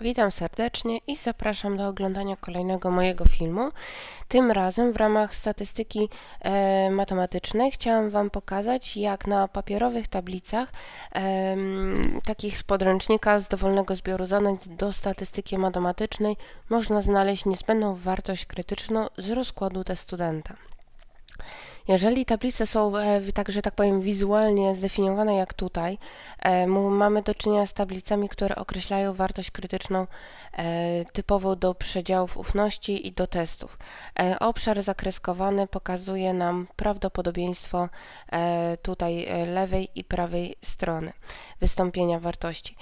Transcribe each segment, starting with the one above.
Witam serdecznie i zapraszam do oglądania kolejnego mojego filmu. Tym razem w ramach statystyki e, matematycznej chciałam Wam pokazać, jak na papierowych tablicach, e, takich z podręcznika z dowolnego zbioru zadań do statystyki matematycznej, można znaleźć niezbędną wartość krytyczną z rozkładu te studenta. Jeżeli tablice są e, tak, że tak powiem wizualnie zdefiniowane jak tutaj, e, mamy do czynienia z tablicami, które określają wartość krytyczną e, typową do przedziałów ufności i do testów. Obszar zakreskowany pokazuje nam prawdopodobieństwo tutaj lewej i prawej strony wystąpienia wartości,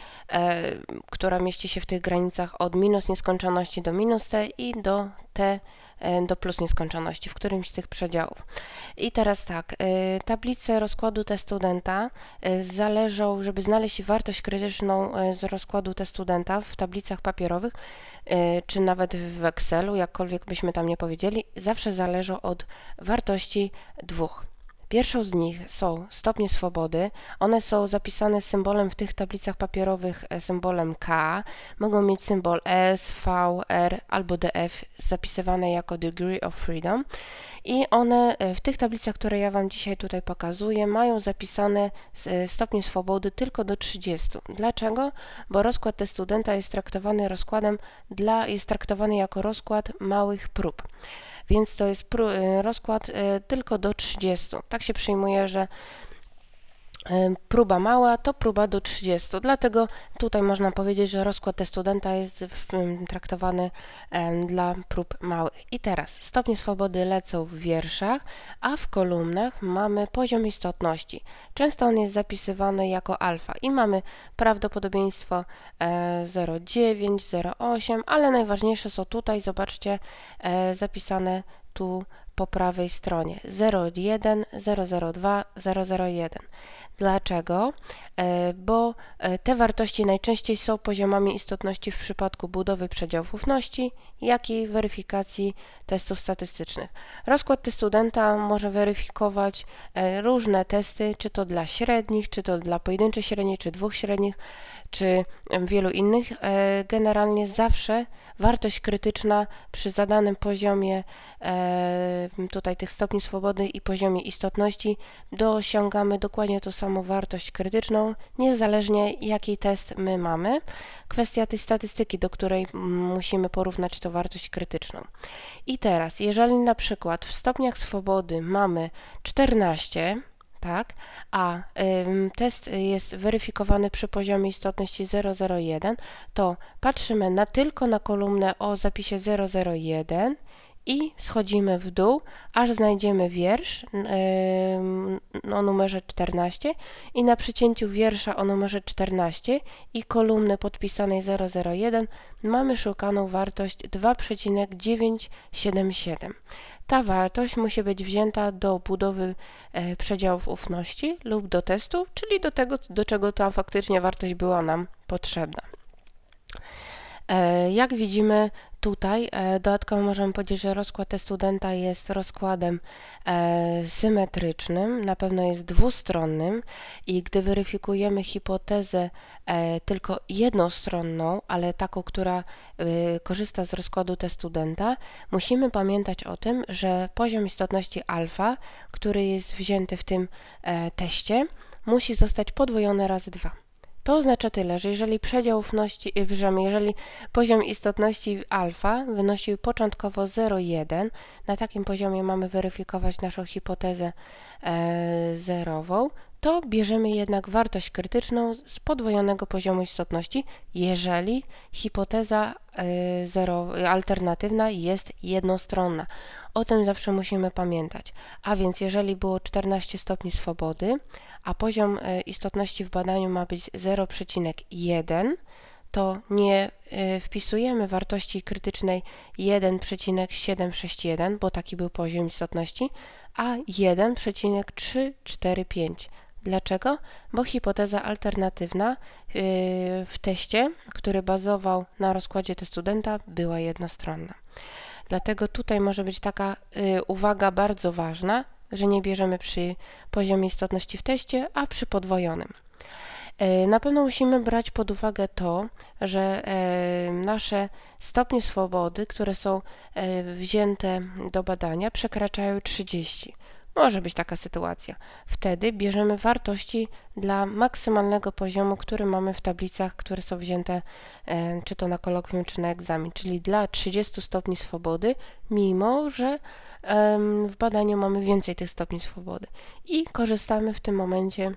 która mieści się w tych granicach od minus nieskończoności do minus t i do t do plus nieskończoności w którymś z tych przedziałów. I teraz tak, e, tablice rozkładu te studenta e, zależą, żeby znaleźć wartość krytyczną z rozkładu te studenta w tablicach papierowych, czy nawet w Excelu, jakkolwiek byśmy tam nie powiedzieli, zawsze zależą od wartości dwóch. Pierwszą z nich są stopnie swobody. One są zapisane symbolem w tych tablicach papierowych e, symbolem K. Mogą mieć symbol S, V, R albo DF zapisywane jako Degree of Freedom. I one e, w tych tablicach, które ja Wam dzisiaj tutaj pokazuję, mają zapisane e, stopnie swobody tylko do 30. Dlaczego? Bo rozkład te studenta jest traktowany rozkładem dla, jest traktowany jako rozkład małych prób więc to jest y, rozkład y, tylko do 30. Tak się przyjmuje, że próba mała to próba do 30. Dlatego tutaj można powiedzieć, że rozkład studenta jest traktowany dla prób małych. I teraz stopnie swobody lecą w wierszach, a w kolumnach mamy poziom istotności. Często on jest zapisywany jako alfa i mamy prawdopodobieństwo 0,9, e, 0,8, ale najważniejsze są tutaj, zobaczcie, e, zapisane tu po prawej stronie 01, 002, 001. Dlaczego? E, bo e, te wartości najczęściej są poziomami istotności w przypadku budowy przedziałów ufności, jak i weryfikacji testów statystycznych. Rozkład testu studenta może weryfikować e, różne testy, czy to dla średnich, czy to dla pojedynczych średnich, czy dwóch średnich, czy wielu innych. Generalnie zawsze wartość krytyczna przy zadanym poziomie tutaj tych stopni swobody i poziomie istotności dosiągamy dokładnie to samo wartość krytyczną, niezależnie jaki test my mamy. Kwestia tej statystyki, do której musimy porównać to wartość krytyczną. I teraz, jeżeli na przykład w stopniach swobody mamy 14, tak, a ym, test jest weryfikowany przy poziomie istotności 001, to patrzymy na, tylko na kolumnę o zapisie 001 i schodzimy w dół, aż znajdziemy wiersz o numerze 14 i na przecięciu wiersza o numerze 14 i kolumny podpisanej 001 mamy szukaną wartość 2,977. Ta wartość musi być wzięta do budowy e, przedziałów ufności lub do testu, czyli do tego, do czego ta faktycznie wartość była nam potrzebna. E, jak widzimy tutaj, e, dodatkowo możemy powiedzieć, że rozkład studenta jest rozkładem e, symetrycznym, na pewno jest dwustronnym i gdy weryfikujemy hipotezę tylko jednostronną, ale taką, która korzysta z rozkładu studenta, musimy pamiętać o tym, że poziom istotności alfa, który jest wzięty w tym teście, musi zostać podwojony razy 2. To oznacza tyle, że jeżeli przedział ufności, jeżeli poziom istotności alfa wynosił początkowo 0,1, na takim poziomie mamy weryfikować naszą hipotezę e, zerową, to bierzemy jednak wartość krytyczną z podwojonego poziomu istotności, jeżeli hipoteza y, zero, alternatywna jest jednostronna. O tym zawsze musimy pamiętać. A więc jeżeli było 14 stopni swobody, a poziom y, istotności w badaniu ma być 0,1, to nie y, wpisujemy wartości krytycznej 1,761, bo taki był poziom istotności, a 1,345. Dlaczego? Bo hipoteza alternatywna yy, w teście, który bazował na rozkładzie testu studenta, była jednostronna. Dlatego tutaj może być taka yy, uwaga bardzo ważna, że nie bierzemy przy poziomie istotności w teście, a przy podwojonym. Na pewno musimy brać pod uwagę to, że nasze stopnie swobody, które są wzięte do badania, przekraczają 30. Może być taka sytuacja. Wtedy bierzemy wartości dla maksymalnego poziomu, który mamy w tablicach, które są wzięte e, czy to na kolokwium, czy na egzamin, czyli dla 30 stopni swobody, mimo że w badaniu mamy więcej tych stopni swobody. I korzystamy w tym momencie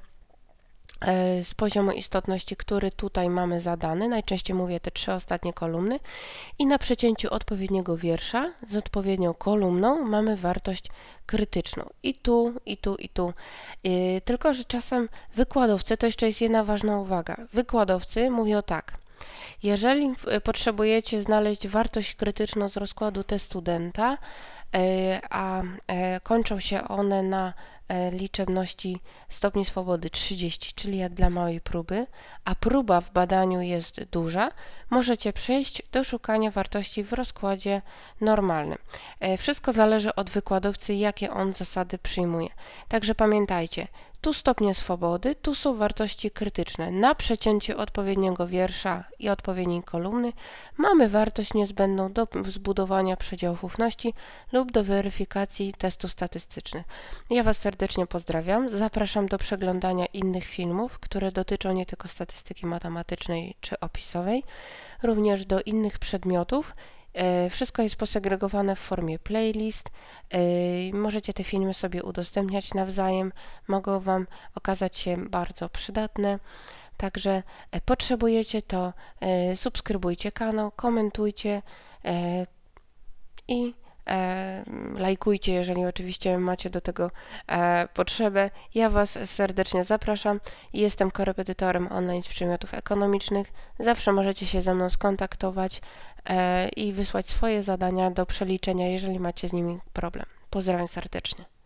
z poziomu istotności, który tutaj mamy zadany, najczęściej mówię te trzy ostatnie kolumny. I na przecięciu odpowiedniego wiersza z odpowiednią kolumną mamy wartość krytyczną. I tu, i tu, i tu. Yy, tylko, że czasem wykładowcy, to jeszcze jest jedna ważna uwaga, wykładowcy mówią tak, jeżeli potrzebujecie znaleźć wartość krytyczną z rozkładu T studenta, e, a kończą się one na E, liczebności stopni swobody 30, czyli jak dla małej próby, a próba w badaniu jest duża, możecie przejść do szukania wartości w rozkładzie normalnym. E, wszystko zależy od wykładowcy, jakie on zasady przyjmuje. Także pamiętajcie, tu stopnie swobody, tu są wartości krytyczne. Na przecięciu odpowiedniego wiersza i odpowiedniej kolumny mamy wartość niezbędną do zbudowania przedziałów ufności lub do weryfikacji testów statystycznych. Ja Was serdecznie pozdrawiam. Zapraszam do przeglądania innych filmów, które dotyczą nie tylko statystyki matematycznej czy opisowej, również do innych przedmiotów E, wszystko jest posegregowane w formie playlist. E, możecie te filmy sobie udostępniać nawzajem. Mogą Wam okazać się bardzo przydatne. Także e, potrzebujecie to, subskrybujcie kanał, komentujcie i lajkujcie, jeżeli oczywiście macie do tego e, potrzebę. Ja Was serdecznie zapraszam. Jestem korepetytorem online z przedmiotów ekonomicznych. Zawsze możecie się ze mną skontaktować e, i wysłać swoje zadania do przeliczenia, jeżeli macie z nimi problem. Pozdrawiam serdecznie.